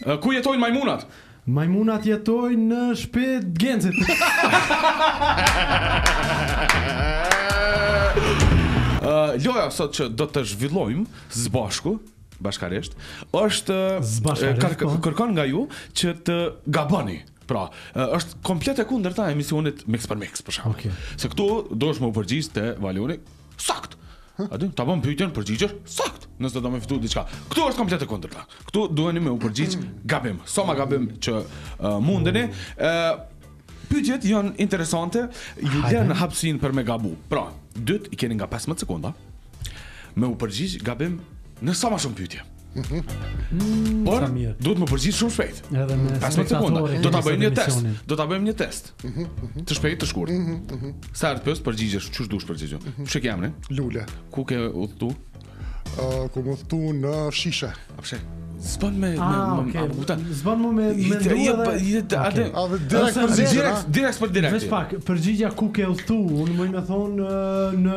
Ku jetojnë majmunat? Majmunat jetojnë në shpi të Gencit. Loja sot që do të zhvillojmë zbashku bashkarisht, është po. kërkon nga ju që të gaboni. Pra, është komplet e kundërta e emisionit Mix për Mix, për shkak. Okay. Se këtu duhesh me u përgjigj te Valoni, Sakt. A di, ta bon pyetjen përgjigjesh? Sakt. Nëse do me fitu diçka. Ktu është komplet e kundërta. Ktu duheni me u përgjigj mm. gabim. Sa ma gabim që uh, mundeni. Uh, Pyetjet janë interesante, ju lën hapësinë për me gabu. Pra, dyt i keni nga 15 sekonda. Me u përgjigj gabim në sa më shumë pyetje. Mm, Por duhet me u përgjigj shumë shpejt. Edhe me 15 sekonda. Do ta bëjmë një test. Do ta bëjmë një test. Mhm. mhm. Të shpejtë të shkurt. Mhm. mhm. Sa ardh pës përgjigjesh, qysh dush përgjigju. Mm -hmm. Çe jam ne? Lule. Ku ke udhtu? Ë, uh, ku me udhtu në shishe. A pse? S'bon me ah, me okay. me me S'bon më me me mendu edhe. Atë. A dhe direkt për direkt, direkt për direkt. Veç pak, përgjigja ku ke udhtu? Unë më i më thon në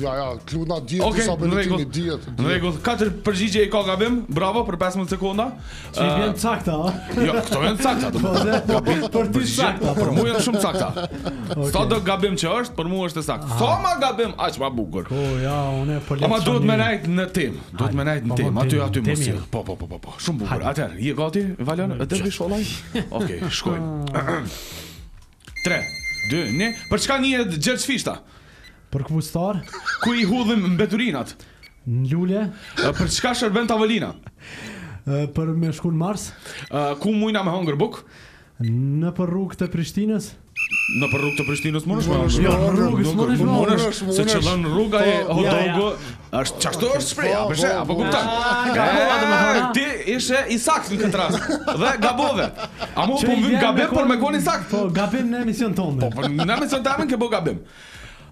Ja, ja, kluna dihet okay, sa për lëtimi dihet. Në rregull, katër përgjigje i ka gabim, bravo për 15 sekonda. Që i bjen sakta, a? Jo, këto janë sakta, të përgjigje. Po, gabim për ty sakta. Për mu janë shumë sakta. Okay. Sa do gabim që është, për mu është e saktë. Ah. Sa ma gabim, aq ma bukur. Po, ja, une për lëtë A ma duhet me nejtë në temë, duhet me nejtë në po, po, temë, aty, aty, mos jë. Po, po, po, po, po, shumë bukur. Atër, je gati, Valon, e të vish olaj? Oke, shkojnë. 3, 2, 1, për çka njihet Gjergj Fishta? Për këpucëtar? Ku i hudhim mbeturinat? Në lule? Për çka shërben tavolina? Për me shku në Mars? Ku mujna me hongër bukë? Nëpër rrugë të Prishtinës? Nëpër rrugë të Prishtinës mundesh me hongër bukë? Jo, nëpër rrugë s'mundesh me hongër bukë. Mundesh, se qëllon rruga e hot-dogu. Është qashtu është shprehja, apo çe? Apo kupton? Gabova domethënë. Ti ishe i saktë në këtë rast. Dhe gabove. A mu po më vjen gabim për me konë i saktë? Po, gabim në emision tonë. Po, në emision tonë ke bë gabim.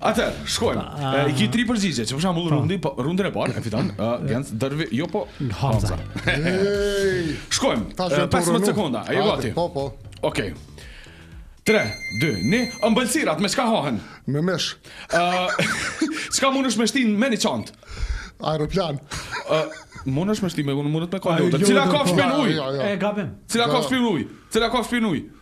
Atëherë, shkojmë. Ah. I ki tri përgjigje, që për shembull po. rundi, po rundin e parë e fiton ë ah, Genc Zelbi, jo po Hamza. Shkojmë. 15 sekonda, a je gati. Po, po. Okej. 3 2 1 ëmbëlsirat me çka hahen? Me mish. Ë ah, çka mundesh me shtin me në çant? Aeroplan. Ë mundesh me shtin me mundet me konë. Cila ka shpin ujë? E gabim. Cila kafshë pin ujë? Cila kafshë pin ujë?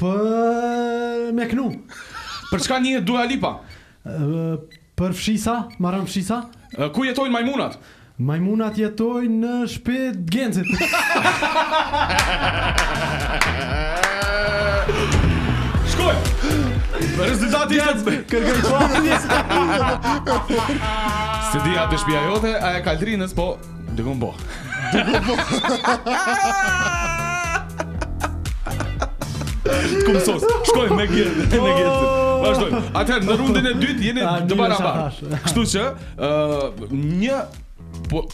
Për me knu. Për çka njihet Dua Lipa? Për fshisa, marrën fshisa. Ku jetojnë majmunat? Majmunat jetojnë në shpi të Gencit. Rezultati ishte kërkoj çfarë? S'e di a te shtëpia jote, a e Kaltrinës, po Dëgon po. Dëgon po. Kum sos. Shkoj me gjet, me gjet. Oh. Vazhdoj. Atëherë në rundin e dytë jeni të barabartë. Kështu që, ë, një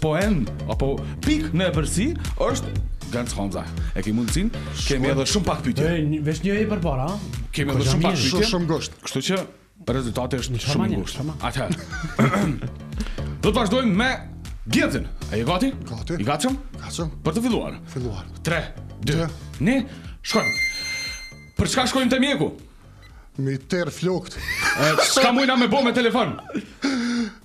poen apo pikë në epërsi është Gans Honza. E ki mundësinë? Kemi edhe shumë pak pyetje. Veç një e përpara, ha? Kemi edhe shumë pak pyetje. Shumë ngusht. Kështu që Rezultati është shumë i ngushtë. Atëherë. Do të vazhdojmë me Gencin. A je gati? Gati. I gatshëm? Gatshëm. Për të filluar. Filluar. 3 2 1 Shkojmë. Për çka shkojmë te mjeku? Me i ter flokt. Çka mujna me bo me telefon?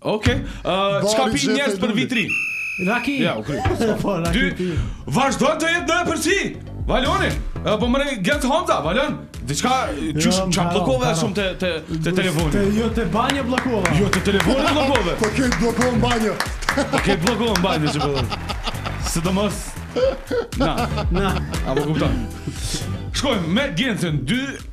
Okej. Okay. Çka pi njerëzit për Vit t'Ri? Raki. Ja, u kry. Po, raki. Dy. Vazhdon të jetë në epërsi. Valoni. Po më rënë Gert Honda, Valon. Diçka qysh jo, qaq bllokove shumë te te te telefoni. Te jo te banja bllokova. Jo te telefoni bllokove. Po ke bllokon banjë. Po ke bllokon banjë çu bëj. Se do mos. Na, na. A më kupton. Shkojmë me Gencin 2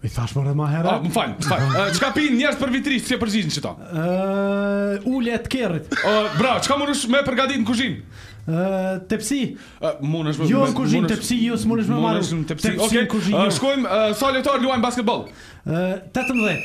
I thash më edhe ma herët. Oh, më fal, më fal. Uh, çka pinë njerëz për Vit t'Ri, si e përzinë qeta? Uh, Ul te të kerrit. Uh, bra, çka munesh me përgatit në kuzhinë? Uh, tepsi. Uh, munesh me... Jo në kuzhinë, tepsi, jo se munesh me marrë. Munesh me tepsi, okej. Okay. Uh, shkojmë, uh, sa lojtarë luajnë basketbol. Uh, 18.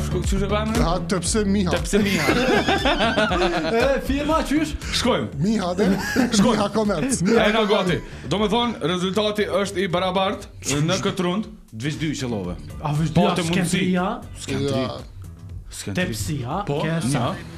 Shku çu shkojmë? Ha tepsi me ha. Tepsi me ha. Edhe firma qysh? Shkojmë. Miha dhe shkoj ha komerc. Miha na gati. Domethën rezultati është i barabart në këtë rund, veç dy qëllove. A veç dy po, të mundsi? Skandri. Skandri. Tepsi ha. Po, ke sa?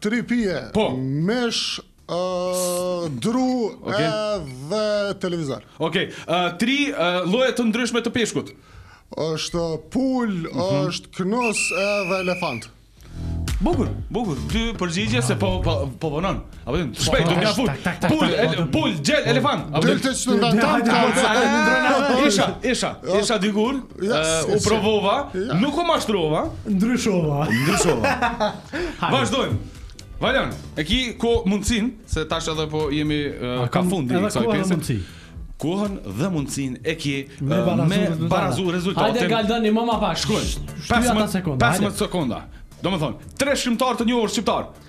Tri pije, po. mesh, uh, dru okay. edhe televizor. Okej, okay. uh, tri uh, lloje të ndryshme të peshkut. Është pul, mm -hmm. është knos edhe elefant. Bukur, bukur, dy përgjigje se po po po vonon. Apo dim, shpejt do të japun. Pul, pul, gjel, elefant. Apo dim të çdo ta ta. Isha, isha, isha dikur. U provova, nuk u mashtrova, ndryshova. Ndryshova. Vazhdojmë. Valon, e ki ku mundësin, se tash edhe po jemi uh, ka fundi i kësaj pjese. Kohën dhe mundësin e ki me barazu rezultatin. Hajde galdoni më ma pak. Shkojnë. 15 sekonda. 15 sekonda. Domethënë, tre shkrimtarë të njohur shqiptarë.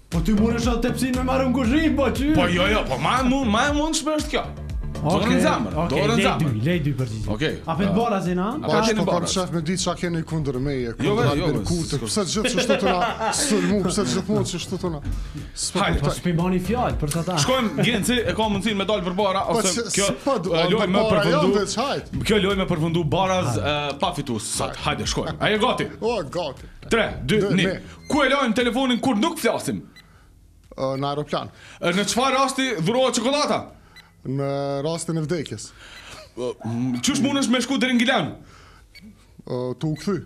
Po ti mundesh atë tepsin me marrë në kuzhinë, po që... Po jo, jo, po ma e mund, ma e mundshme është kjo. Dorën n'zemër, dorën n'zemër. Okej, lej dy përgjigje. Okej. A fen bora se na? Po a fen po bora? Veç me ditë çka keni kundër meje, jo, kundër jo, jo, kurrë. Pse gjithë qysh t'jena tu sulmu, pse gjithmonë çështën tona. Hajde, po s'po bani fjalë për ta. Shkojmë Genci, e ka mundsinë me dal përpara po ose kjo po lojë me përfundu. Kjo lojë me përfundu baraz pa fitues sot. Hajde, shkojmë. A je gati. O, gati. 3 2 1. Ku e lajm telefonin kur nuk flasim? Në aeroplan. Në çfarë rasti dhurohet çokollata? Në rastin e vdekjes. Qysh mundesh me shku deri në Gjilan? Tu u kthy.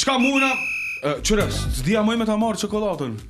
Çka muna? Çfarë? S'di a muj me ta marr çokollatën.